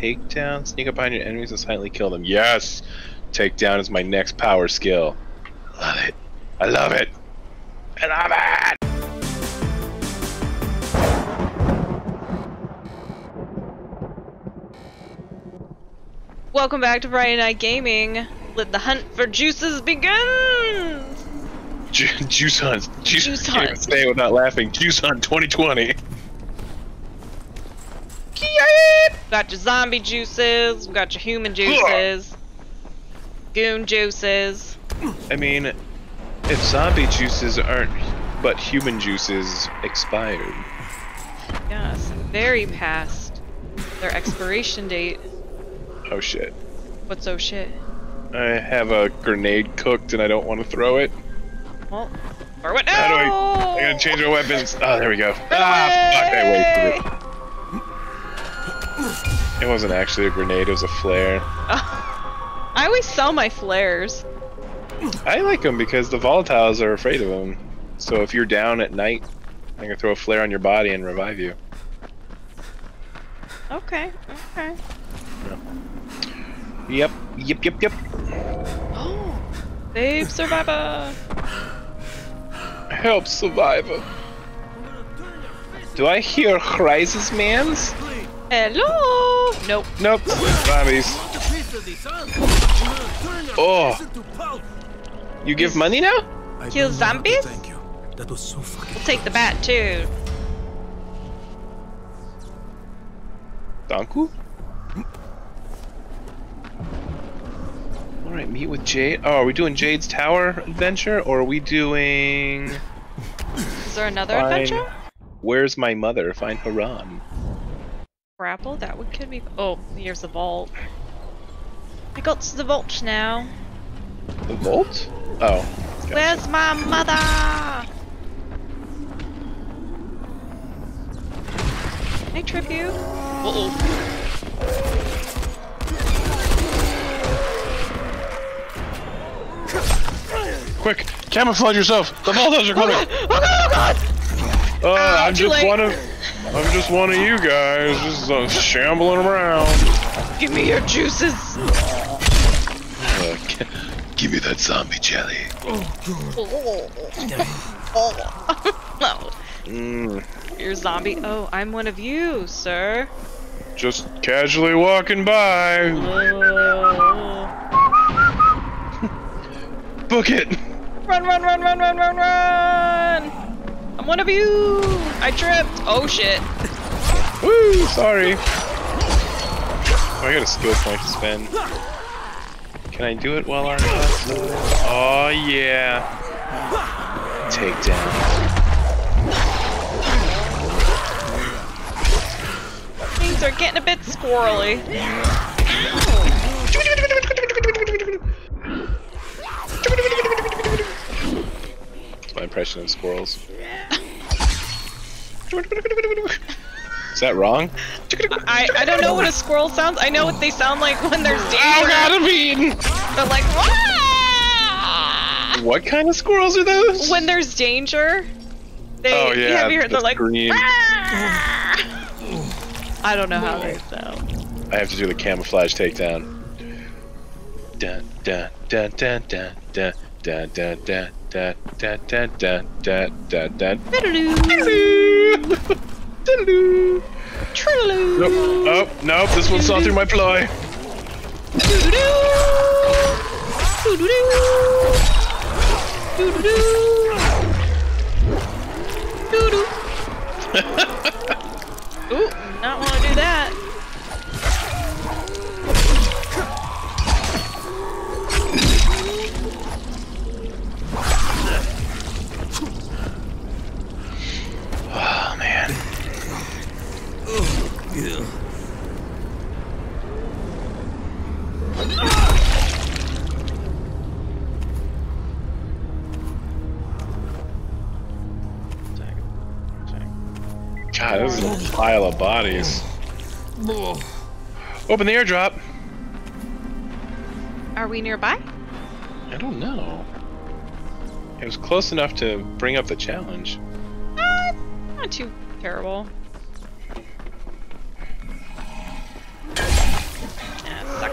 takedown. Sneak up behind your enemies and silently kill them. Yes! Takedown is my next power skill. Love it. I love it. And I love it! Welcome back to Friday Night Gaming. Let the hunt for juices begin! Ju- Juice Hunt. Juice, Juice can't even say it without laughing. Juice Hunt 2020. Got your zombie juices, we got your human juices, goon juices. I mean, if zombie juices aren't but human juices expired. Yes, very past their expiration date. Oh shit. What's oh shit? I have a grenade cooked and I don't want to throw it. Well, or what? How do I? I gotta change my weapons. Oh, there we go. Ah, fuck! I wasted it. Wasn't actually a grenade. It was a flare. I always sell my flares. I like them because the volatiles are afraid of them. So if you're down at night, I can throw a flare on your body and revive you. Okay, okay. Yep. Yep. Yep. Yep. Oh, babe survivor. Help survivor. Do I hear cries, mans? Hello. Nope. Nope. Zombies. Oh. You give money now? Kill zombies? Thank you. That was so fucking. We'll take the bat too. Danku? Alright, meet with Jade. Oh, are we doing Jade's Tower adventure or are we doing Is there another Fine. adventure? Where's My Mother? Find Haran. Grapple? That would could be. Oh, here's the vault. I got to the vault now. The Vault? Oh. okay. Where's my mother? Can I trip you? Uh oh. Quick! Camouflage yourself! The Volatiles are coming! Oh god! Oh god! Oh, Ah, I'm just late. one of I'm just one of you guys, just uh, shambling around. Give me your juices. Uh, give me that zombie jelly. Oh. oh. no. Mm, You're a zombie. Oh, I'm one of you, sir. just casually walking by. Book it. Run, run, run, run, run, run, run! I'm one of you! I tripped! Oh shit. Woo! Sorry. Oh, I got a skill point to spend. Can I do it while I'm Oh yeah. Take down. Things are getting a bit squirrely. My impression of squirrels. Is that wrong? I, I don't know what a squirrel sounds. I know what they sound like when there's danger. Oh god, I'm eaten! They're like, "Wah!" What kind of squirrels are those? when there's danger. They, Oh, yeah, have your, they're like, green. I don't know how they sound. I have to do the camouflage takedown. Dun dun dun dun dun dun dun dun dun dun dun dun dun dun dun dun. Fiddaloo. Diddle-doo. Nope. Oh, nope, this one saw through my ploy. Ooh, not want to do that. God, this is a pile of bodies. Open the airdrop. Are we nearby? I don't know. It was close enough to bring up the challenge. Uh, not too terrible. I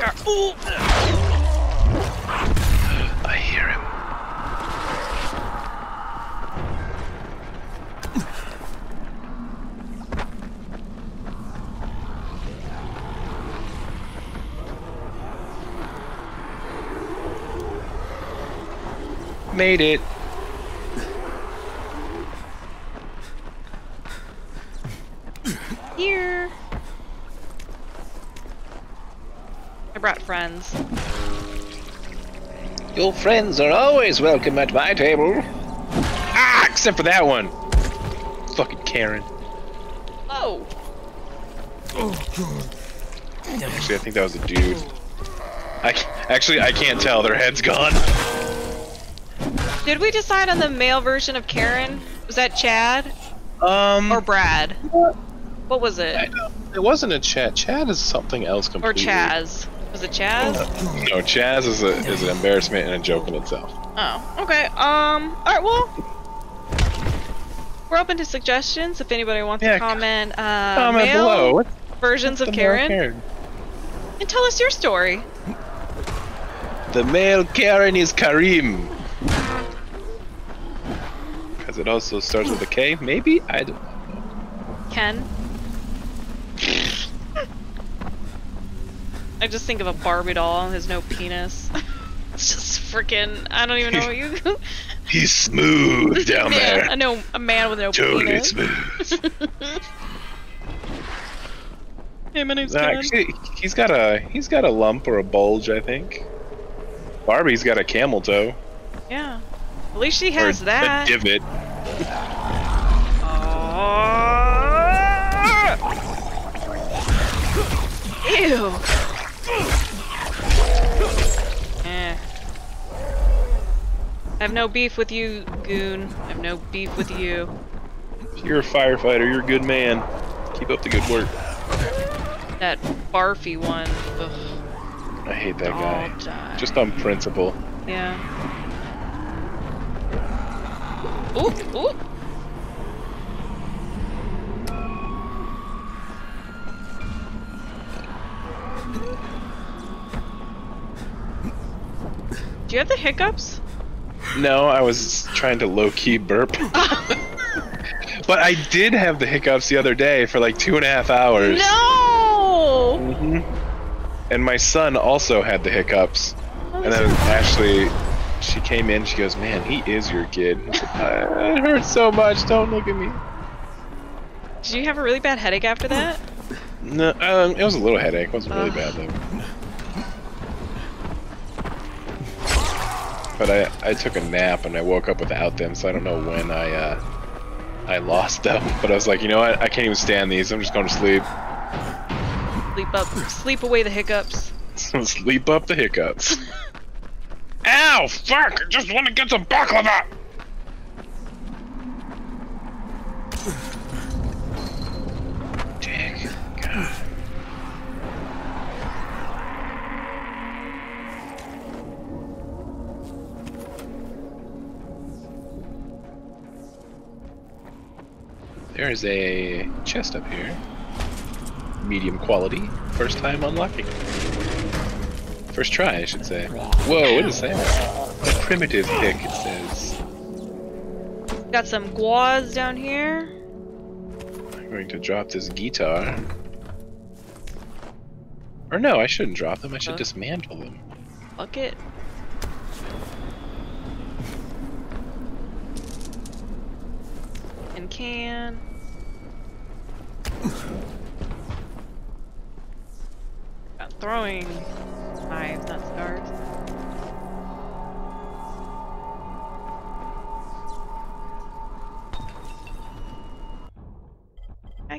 Made it. Here. I brought friends. Your friends are always welcome at my table. Ah, except for that one. Fucking Karen. Oh, Oh god. Actually, I think that was a dude. I actually I can't tell. Their head's gone. Did we decide on the male version of Karen? Was that Chad Um, or Brad? What was it? it wasn't a Chad. Chad is something else completely. Or. Chaz? Was it Chaz? No, Chaz is a is an embarrassment and a joke in itself. Oh, okay. Um, alright, well. We're open to suggestions if anybody wants Yeah, to comment. Uh, Comment male below. Versions of male Karen. And tell us your story. The male Karen is Karim. Because it also starts with a K, maybe? I don't Ken. I just think of a Barbie doll and has no penis. it's just freaking. I don't even know what you. He's smooth down yeah, there. I know a man with no Totally penis. smooth. hey, my name's Ken. actually, he's got a he's got a lump or a bulge, I think. Barbie's got a camel toe. yeah. At least she or has that. a divot. Ew. Eh. I have no beef with you, Goon. I have no beef with you. You're a firefighter. You're a good man. Keep up the good work. That barfy one. Ugh. I hate that guy. die. Just on principle. Yeah. Ooh, ooh. Do you have the hiccups? No, I was trying to low key burp. but I did have the hiccups the other day for like two and a half hours. No! hmm And my son also had the hiccups. Oh, And then Ashley, she came in. She goes, "Man, he is your kid." Said, "Uh, it hurts so much. Don't look at me. Did you have a really bad headache after that? No, um, it was a little headache. It wasn't really Ugh. bad though. But I, I took a nap and I woke up without them, so I don't know when I uh, I lost them. But I was like, you know what? I can't even stand these. I'm just going to sleep. Sleep up, sleep away the hiccups. sleep up the hiccups. Ow! Fuck! I just want to get some baklava. Dick. There is a chest up here. Medium quality. First time unlocking. First try, I should say. Whoa, what is that? A primitive pick, it says. Got some guas down here. I'm going to drop this guitar. Or no, I shouldn't drop them. I should Huh? dismantle them. Fuck it. And can. Got throwing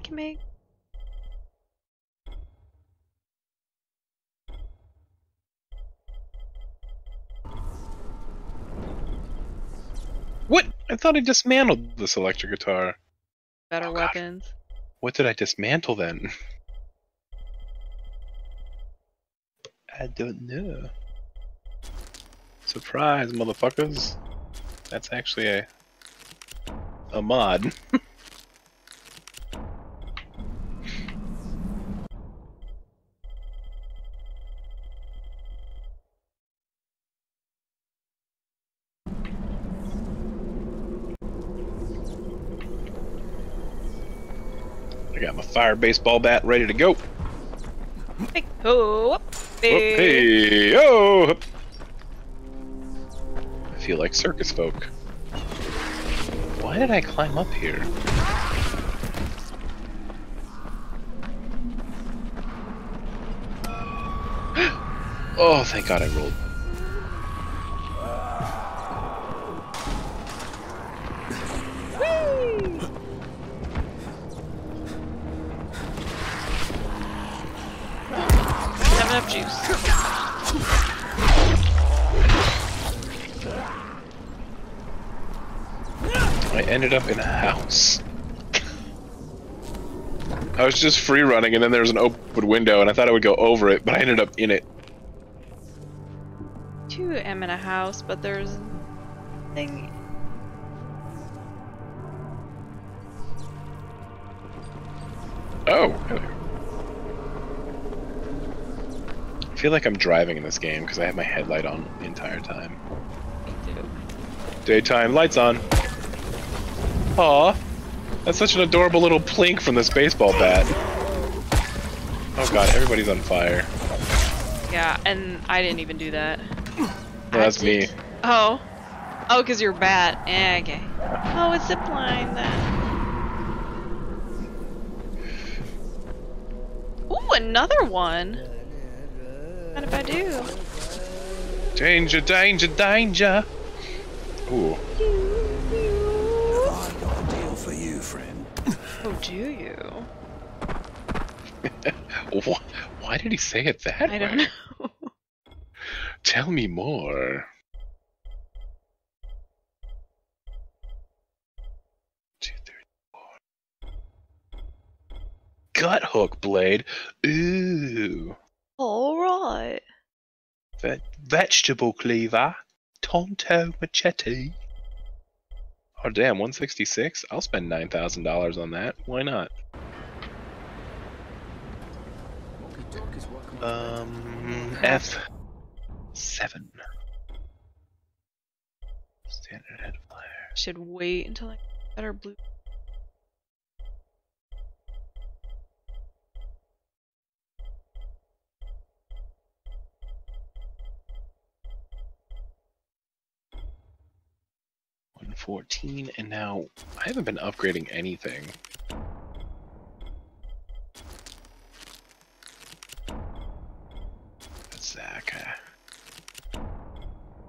I can make. What? I thought I dismantled this electric guitar. better Oh, gosh. weapons. What did I dismantle then? I don't know. Surprise, motherfuckers. That's actually a a mod. fire baseball bat ready to go. Hey, ho, up, Oh, hey. hey, oh! I feel like circus folk. Why did I climb up here? oh, thank God I rolled. Juice. I ended up in a house. I was just free running, and then there was an open window, and I thought I would go over it, but I ended up in it. Two am in a house, but there's thing. Oh, hello. I feel like I'm driving in this game because I have my headlight on the entire time. Daytime lights on. Aw, that's such an adorable little plink from this baseball bat. Oh god, everybody's on fire. Yeah, and I didn't even do that. No, that's me. Oh. Oh, because you're bad. Yeah, okay. Oh, it's zipline then. Ooh, another one. What if I do? Danger, danger, danger. Ooh, I've got a deal for you, friend. Oh, do you? Wh- why did he say it that I don't know. Tell me more. Two thirty-four. Gut hook blade. Ooh. All right. Ve- vegetable cleaver. Tonto machete. Oh damn, 166? I'll spend $9,000 on that. Why not? Um, F7. Standard head flare. Should wait until I get better blue. One fourteen, and now I haven't been upgrading anything. Zach. uh,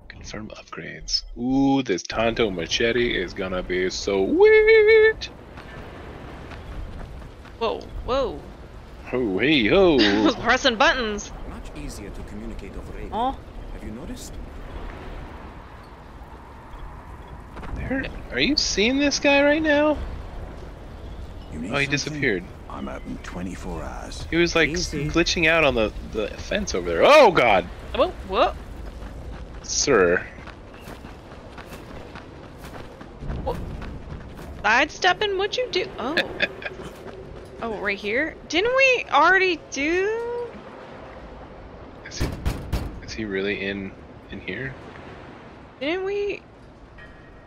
Confirm upgrades. Ooh, this Tonto machete is gonna be so sweet. Whoa, whoa. Oh, hey, ho. I pressing buttons. Much easier to communicate over radio. Oh, Have you noticed? There- Are you seeing this guy right now? Oh, he something? disappeared. I'm open 24 hours. He was like Easy. glitching out on the, the fence over there. Oh god! whoa, whoa. Sir. Sidestepping? What'd you do? Oh. oh, right here? Didn't we already do? Is he, is he really in in here? Didn't we?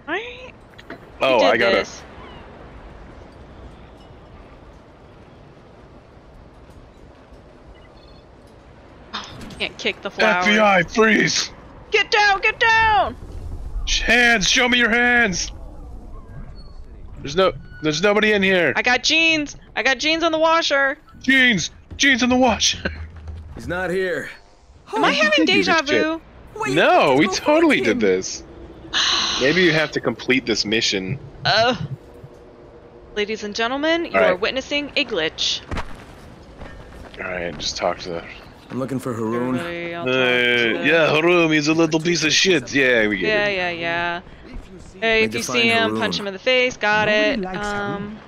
I. we Oh, I gotta. This. Oh, can't kick the flower. FBI, freeze! Get down! Get down! Hands, show me your hands! There's no, there's nobody in here. I got jeans. I got jeans on the washer. Jeans, jeans in the wash. He's not here. Am I having did do this deja shit. vu? no, we totally did this. Maybe you have to complete this mission. Uh. Ladies and gentlemen, you are witnessing a glitch. All right, just talk to the. I'm looking for Haroon. Uh, to the- yeah, Harum, he's a little piece of shit. Yeah, we get Yeah, it. yeah, yeah. Hey, if you see him, Haroon. punch him in the face. Got Nobody it. Um, But if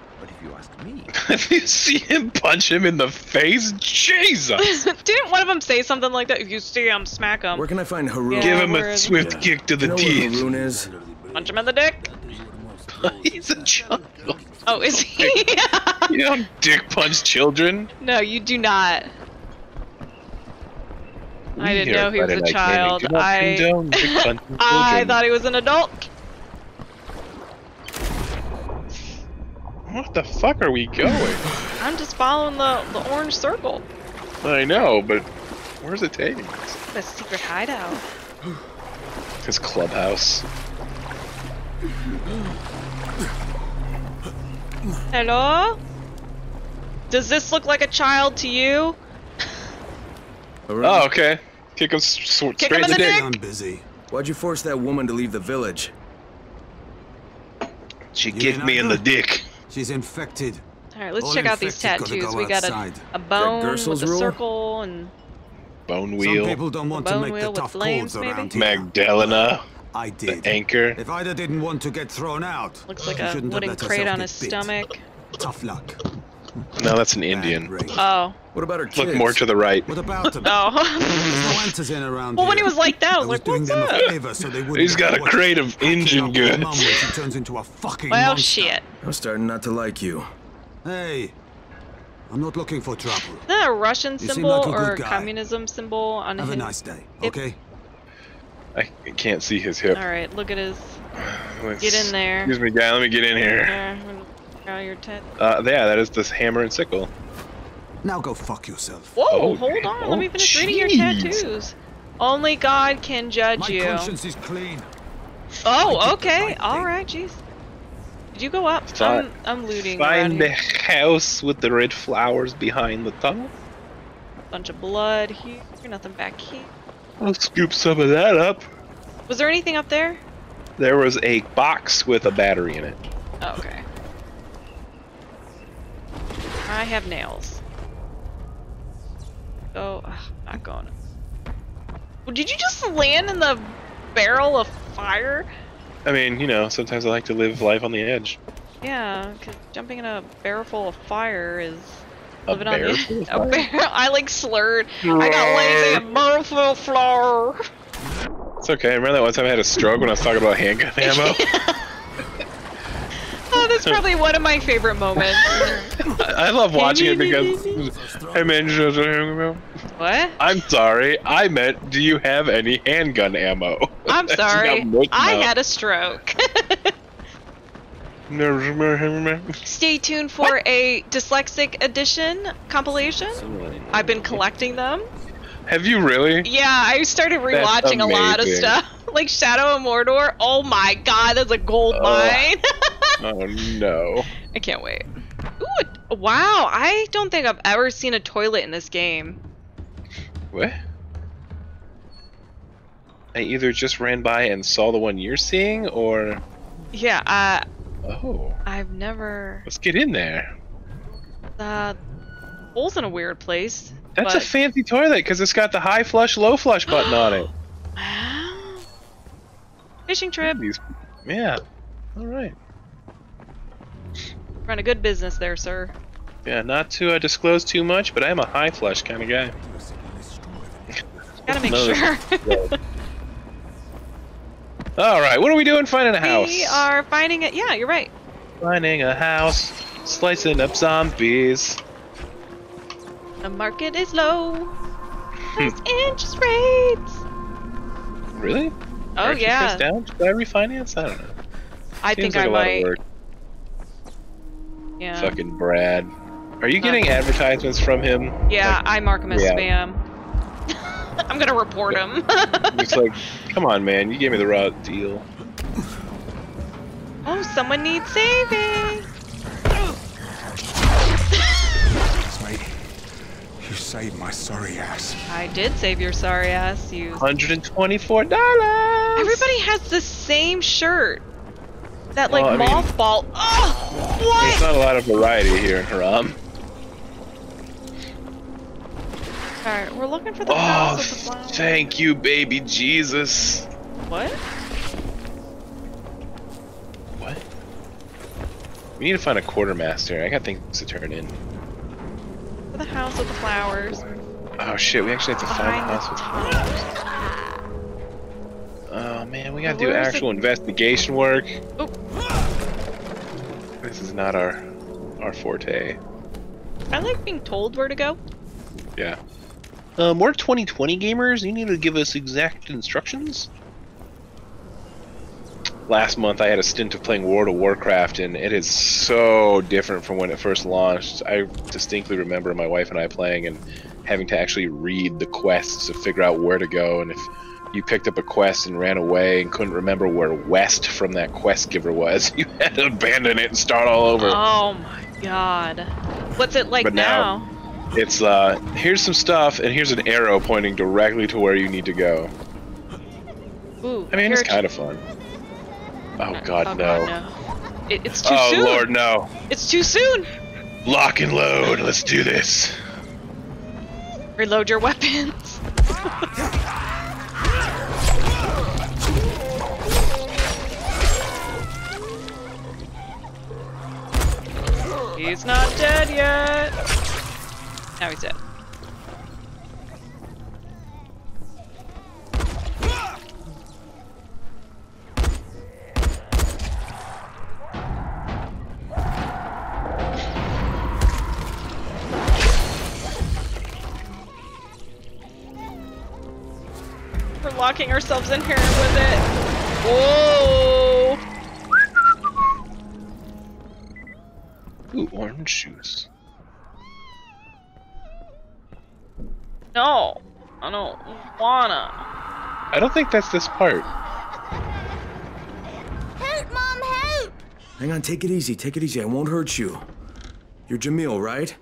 you ask me, if you see him punch him in the face, Jesus! didn't one of them say something like that? If you see him, smack him. where can I find Haroon? Yeah, Give him a swift Yeah. kick to You the know where teeth. Haroon is? Punch him in the dick. he's a child. Oh, is he? You don't dick punch children. no, you do not. I didn't know he was Friday a child. I- condone dick punching I thought he was an adult. What the fuck are we going? I'm just following the, the orange circle. I know, but where's it taking us? The secret hideout. His clubhouse. Hello? Does this look like a child to you? Harun, Oh, okay. Kick him s- s- Kick straight him in in the the dick. dick. I'm busy. Why'd you force that woman to leave the village? She You kicked me in the either? dick. She's infected. Alright, let's All check out these infected gotta tattoos. go We got a, outside. a bone with a rule? circle and Bone Some wheel. people don't want to bone make the wheel with tough flames, calls around maybe? here. Magdalena. I did. Anchor. If Ida didn't want to get thrown out, looks like a wooden crate on his bit. stomach. Tough luck. No, that's an Indian. break. Oh. What about her kids? Look more to the right. What about him? Oh. There's no in around well, when he was like that, I was I was like, what's them up? favor so they He's got a watch crate of engine up goods. mum she turns into a fucking Well, monster. shit. I'm starting not to like you. Hey, I'm not looking for trouble. Is that a Russian seem symbol like a or guy. communism symbol on Have a his? nice day, Hip. okay? I can't see his hip. All right, look at his. Let's- Get in there. Excuse me, guy. Let me get in here. There, I'm gonna your tat. Uh, yeah, that is this hammer and sickle. Now go fuck yourself. Whoa, Oh, hold on. oh, Let me finish reading your tattoos. Only God can judge My you. conscience is clean. Oh, okay. right All thing. right, jeez. Did you go up? Fi- I'm, I'm looting around Find the house with the red flowers behind the tunnel. Bunch of blood here. Nothing back here. I'll scoop some of that up. Was there anything up there? There was a box with a battery in it. Oh, okay. I have nails. Oh, ugh, not going. Well, did you just land in the barrel of fire? I mean, you know, sometimes I like to live life on the edge. Yeah, 'cause jumping in a barrel full of fire is living on bear the a barrel. I like slurred. I got lazy and barrel full of flour. It's okay. I remember that one time I had a stroke when I was talking about handgun ammo? That's probably one of my favorite moments. I I love watching it because. Hey man, just a handgun ammo? what? I'm sorry. I meant, do you have any handgun ammo? I'm sorry. I had a stroke. Stay tuned for a dyslexic edition compilation. I've been collecting them. Have you really? Yeah, I started rewatching a lot of stuff. Like Shadow of Mordor. Oh my god, that's a gold Oh. mine. Oh no. I can't wait. Ooh, wow, I don't think I've ever seen a toilet in this game. What? I either just ran by and saw the one you're seeing, or Yeah, uh, oh, I've never. let's get in there. Uh, hole's in a weird place. That's but... a fancy toilet because it's got the high flush, low flush button on it. Wow. Fishing trip. Yeah. All right. Run a good business there, sir. Yeah, not to uh, disclose too much, but I am a high flush kind of guy. Gotta make sure. All right, what are we doing? Finding a house. we are finding it. Yeah, you're right. Finding a house, slicing up zombies. The market is low. Hmm. Interest rates. Really? Oh interest yeah, Down? Should I refinance? I don't know. I Seems think like I a lot of might. Work. Yeah. Fucking Brad. Are you getting advertisements from him? Yeah, I mark him as Yeah. spam. I'm gonna report him. Like, it's like, come on, man, you gave me the raw deal. oh, someone needs saving. Mate, you saved my sorry ass. I did save your sorry ass. You. Hundred and twenty-four dollars. Everybody has the same shirt. That like Well, I mean- mothball. Oh, There's not a lot of variety here in Harran. All right, we're looking for the Oh, the flowers. thank you, baby Jesus. What? What? We need to find a quartermaster. I got things to turn in. For the house with the flowers. Oh shit, we actually have to find Behind the the house with flowers. Oh man, we gotta do actual investigation work. Oh. This is not our our forte. I like being told where to go. Yeah. Um, we're 2020 gamers. You need to give us exact instructions. last month I had a stint of playing World of Warcraft, and it is so different from when it first launched. I distinctly remember my wife and I playing and having to actually read the quests to figure out where to go, and if you picked up a quest and ran away and couldn't remember where west from that quest giver was, you had to abandon it and start all over. Oh my god. What's it like But now- now? It's uh, here's some stuff, and here's an arrow pointing directly to where you need to go. Ooh, I mean, it's kind of fun. Oh god, oh, no. God, no. It, it's too Oh soon. lord, no. It's too soon. Lock and load. Let's do this. Reload your weapons. he's not dead yet. Now he's dead. We're locking ourselves in here with it. Whoa! Orange juice. No, I don't wanna. I don't think that's this part. Help, Mom, help! Hang on, take it easy, take it easy. I won't hurt you. You're Jamil, right?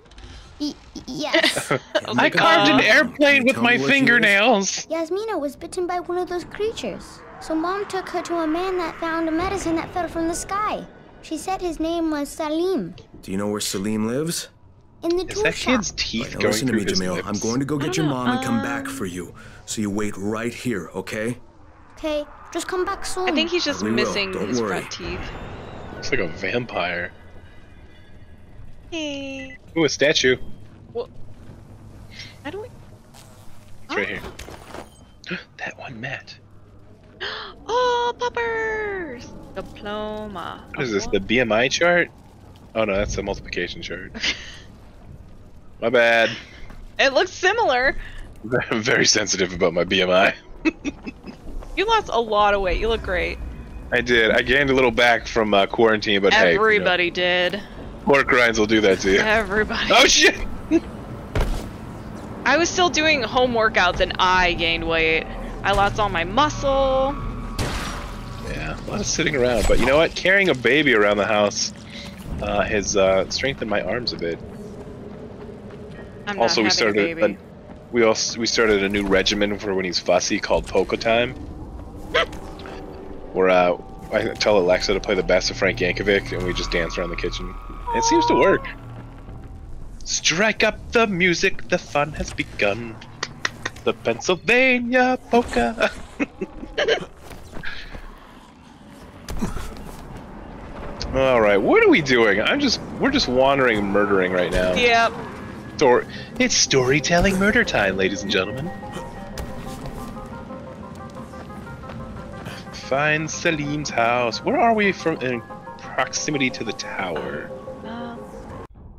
Y- yes. I carved an airplane with my me what you fingernails. Yasmina was bitten by one of those creatures. So Mom took her to a man that found a medicine that fell from the sky. She said his name was Salim. Do you know where Salim lives? In the Is tool that shop. kid's teeth Right, now going listen to me, his Jamil. lips? I'm going to go get your know, mom and come uh, back for you. So you wait right here, okay? Okay, just come back soon. I think he's just We missing his worry. front teeth. Looks like a vampire. Hey. Ooh, a statue. Well, How do we? It's right here. that one met. Oh, poppers! Diploma. What is this? The BMI chart? Oh no, that's the multiplication chart. My bad. It looks similar. I'm very sensitive about my BMI. You lost a lot of weight. You look great. I did. I gained a little back from uh, quarantine, but hey, you know, Everybody did. pork rinds will do that to you. Everybody. Oh shit! I was still doing home workouts and I gained weight. I lost all my muscle. Yeah, a lot of sitting around, but you know what? Carrying a baby around the house uh, has uh, strengthened my arms a bit. I'm also, we started. a baby. we also we started a new regimen for when he's fussy called Polka Time, where uh, I tell Alexa to play the best of Frank Yankovic, and we just dance around the kitchen. It seems to work. Strike up the music, the fun has begun. The Pennsylvania polka. All right, what are we doing? I'm just we're just wandering and murdering right now. Yep. Stor- it's storytelling murder time, ladies and gentlemen. Find Salim's house. Where are we from in proximity to the tower?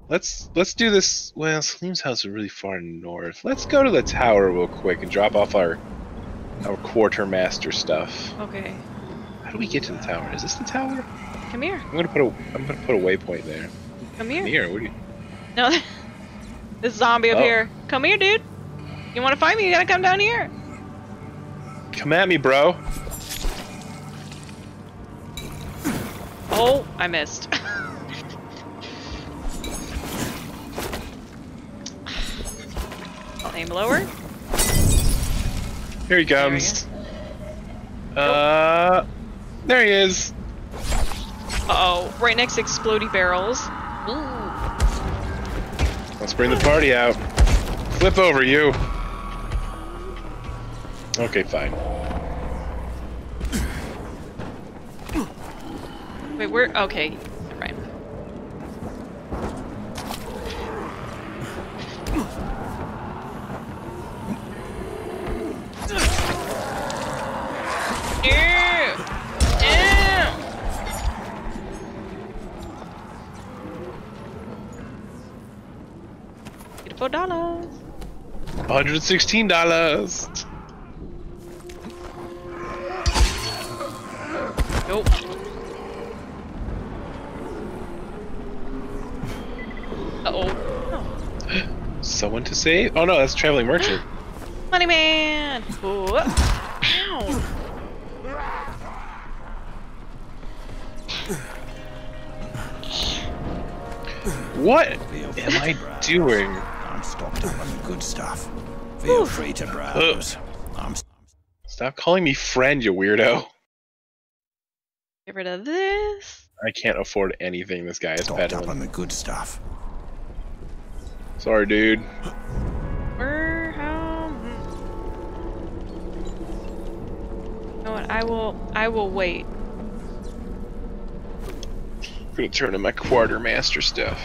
Let's let's do this. Well, Salim's house is really far north. Let's go to the tower real quick and drop off our our quartermaster stuff. okay. How do we get to the tower? Is this the tower? Come here. I'm gonna put a I'm gonna put a waypoint there. Come here. Here, what do you? No. this zombie up Oh. here. Come here, dude. You want to fight me? You gotta come down here. Come at me, bro. Oh, I missed. aim lower. Here he There he comes. Uh, there he is. Uh oh, right next to explodey barrels. Ooh. Let's bring the party out. Flip over, you. Okay, fine. Wait, we're okay. $116. Oh. Uh-oh. Someone to save? Oh no, that's traveling merchant. Money man! Ow! What am I doing? I'm stocked up on good stuff. Feel free to browse. I'm Stop calling me friend, you weirdo. Get rid of this. I can't afford anything this guy is stocked up peddling. on the good stuff. Sorry, dude. Where? How? hmm. You know what? I will. I will wait. I'm gonna turn in my quartermaster stuff.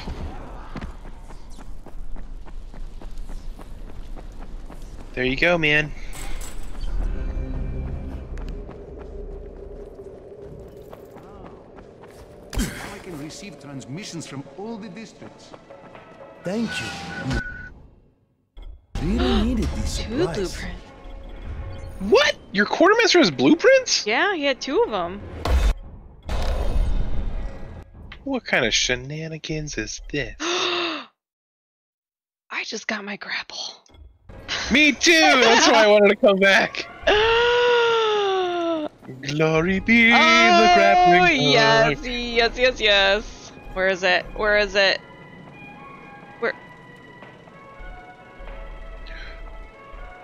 There you go, man. I can receive transmissions from all the districts. Thank you. Really needed these Two supplies. blueprint. What? Your quartermaster has blueprints? Yeah, he had two of them. What kind of shenanigans is this? I just got my grapple. Me too! That's why I wanted to come back. oh Glory be the oh, grappling Oh, yes, yes, yes, yes. Where is it? Where is it? Where?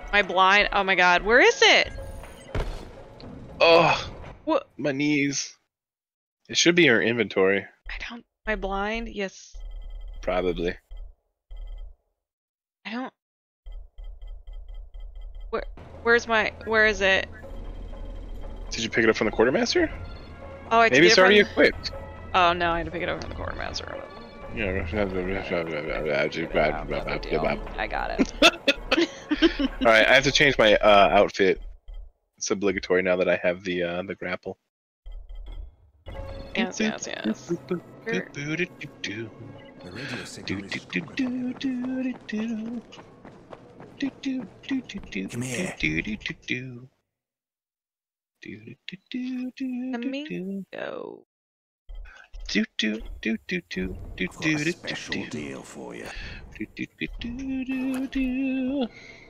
Am I blind? Oh my god, where is it? Oh, What? my knees. It should be in your inventory, I don't. Am I blind? Yes. probably. I don't. Where? Where's my? Where is it? Did you pick it up from the quartermaster? Oh, I had Maybe it's it already from- equipped. Oh no, I had to pick it up from the quartermaster. Yeah. No big deal. I got it. All right, I have to change my uh, outfit. It's obligatory now that I have the uh, the grapple. yes, yes, yes. Where- The radio signal is Do-do-do-do-do-do-do. Do-do-do-do-do. Come here. Do-do-do-do. Do-do-do-do-do-do-do. Let me Go. Do-do-do-do-do. I've got a special Do-do-do-do-do. deal for you. Do-do-do-do-do-do. Where's my What do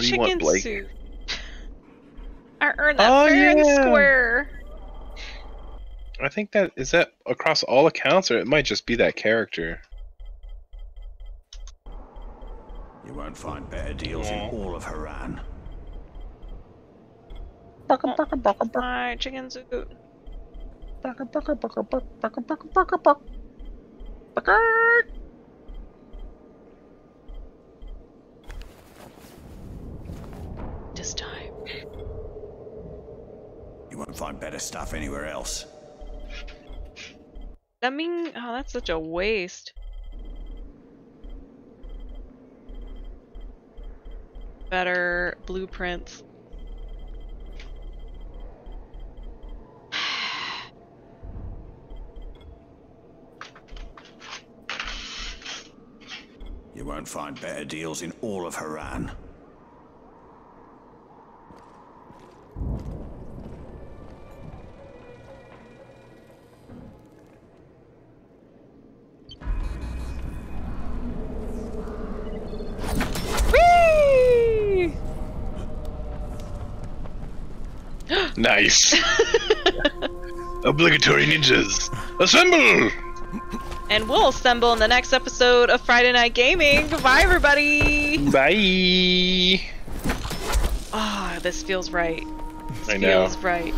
you want, chicken Blake? soup? I earned that Oh, fair and square. I think that is that across all accounts, or it might just be that character. You won't find better deals in all of Harran. My chicken soup. This time. You won't find better stuff anywhere else. That mean oh that's such a waste. Better blueprints. You won't find better deals in all of Harran. Nice. Obligatory ninjas, assemble! And we'll assemble in the next episode of Friday Night Gaming. Bye, everybody. Bye. Ah, this feels right. This I know. feels right.